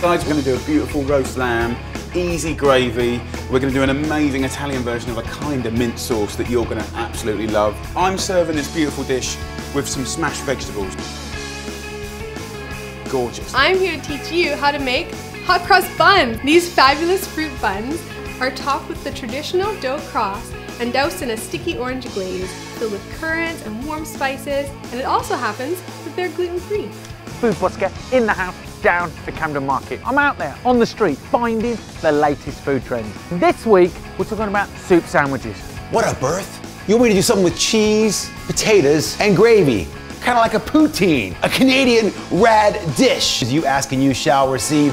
Guys, we're gonna do a beautiful roast lamb, easy gravy. We're gonna do an amazing Italian version of a kind of mint sauce that you're gonna absolutely love. I'm serving this beautiful dish with some smashed vegetables. Gorgeous. I'm here to teach you how to make hot cross buns. These fabulous fruit buns are topped with the traditional dough cross and doused in a sticky orange glaze filled with currants and warm spices, and it also happens that they're gluten-free. Food Busker in the house down at Camden Market. I'm out there on the street finding the latest food trends. This week we're talking about soup sandwiches. What a birth! You want me to do something with cheese, potatoes, and gravy. Kind of like a poutine, a Canadian rad dish. You ask and you shall receive